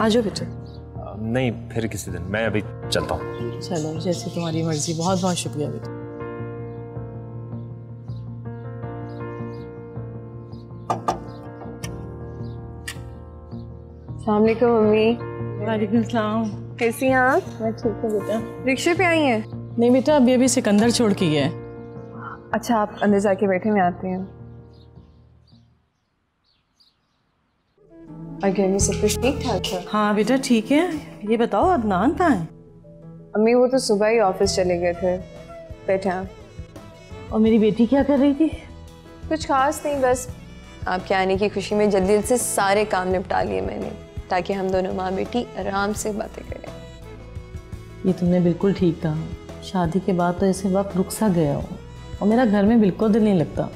आ जाओ बेटा। नहीं फिर किसी दिन। मैं अभी चलता हूँ। चलो जैसे तुम्हारी मर्ज़ी। बहुत बहुत शुक्रिया बेटा। सलामकुम मम्मी। वालेकुम सलाम। कैसी हैं आप? मैं ठीक हूँ बेटा। रिक्शे पे आई हैं? नहीं बेटा अभी अभी सिकंदर छोड़ के गया है। अच्छा आप अंदर जाके बैठे मैं आती हूँ। और घर में सब कुछ ठीक ठाक है? हाँ बेटा ठीक है। ये बताओ अदनान कहाँ है? अम्मी वो तो सुबह ही ऑफ़िस चले गए थे। बैठे और मेरी बेटी क्या कर रही थी? कुछ खास नहीं बस आपके आने की खुशी में जल्दी जल्दी से सारे काम निपटा लिए मैंने ताकि हम दोनों माँ बेटी आराम से बातें करें। ये तुमने बिल्कुल ठीक कहा। शादी के बाद तो ऐसे वक्त रुक सा गया हो। और मेरा घर में बिल्कुल दिल नहीं लगता।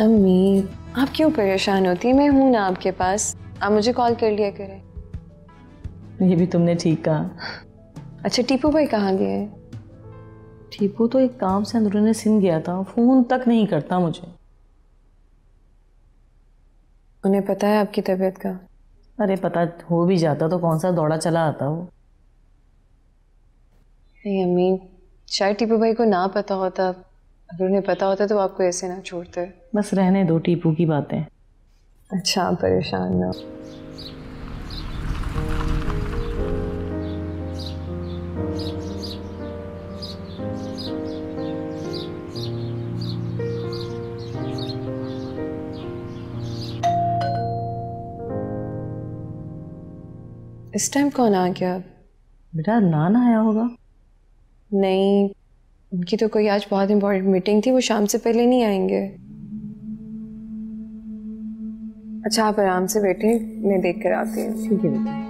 अम्मी आप क्यों परेशान होती? हैं मैं हूँ ना आपके पास। आप मुझे कॉल कर लिया करें। ये भी तुमने ठीक कहा। अच्छा टीपू भाई कहाँ गए? टीपू तो एक काम से अंदरूनी सिंध गया था फ़ोन तक नहीं करता मुझे। उन्हें पता है आपकी तबीयत का? अरे पता हो भी जाता तो कौन सा दौड़ा चला आता वो। नहीं अम्मी शायद टीपू भाई को ना पता होता। अगर उन्हें पता होता तो आपको ऐसे ना छोड़ते। बस रहने दो टीपू की बातें। अच्छा परेशान ना इस टाइम कौन आ गया? बेटा नान आया होगा। नहीं उनकी तो कोई आज बहुत इंपॉर्टेंट मीटिंग थी वो शाम से पहले नहीं आएँगे। अच्छा आप आराम से बैठे मैं देख कर आती हूँ ठीक है।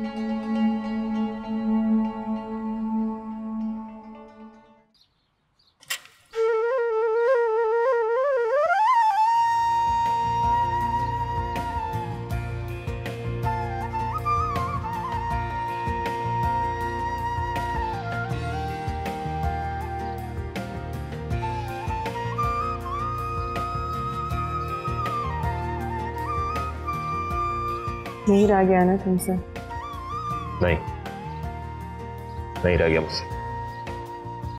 बेटा रह गया ना तुमसे। नहीं नहीं रह गया मुझसे।